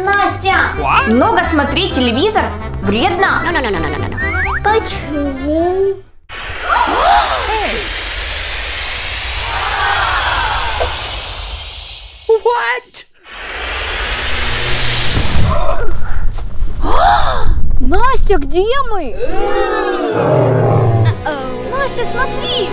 Настя, много смотреть телевизор вредно. Почему? Настя, где мы? Настя, смотри!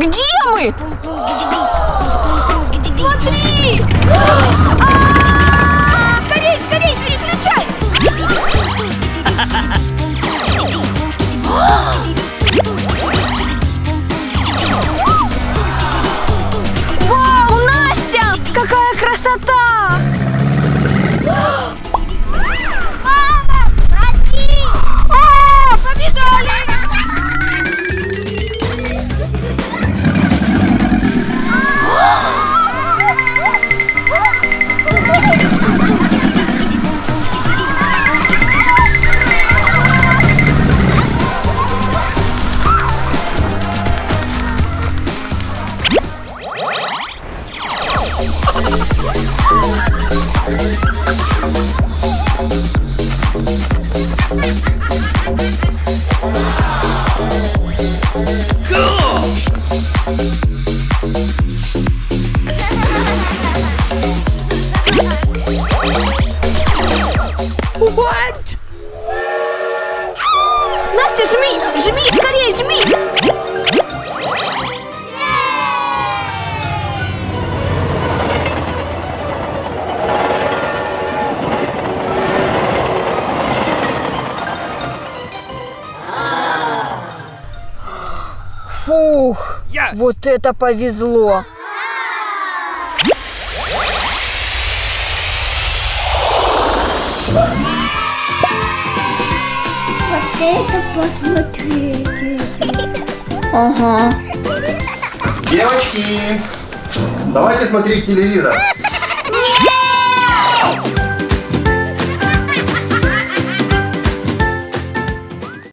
Где мы? Смотри! А, Настя, жми! Жми! Скорее, жми! Фух, вот это повезло. Это посмотрите. Ага. Девочки, давайте смотреть телевизор.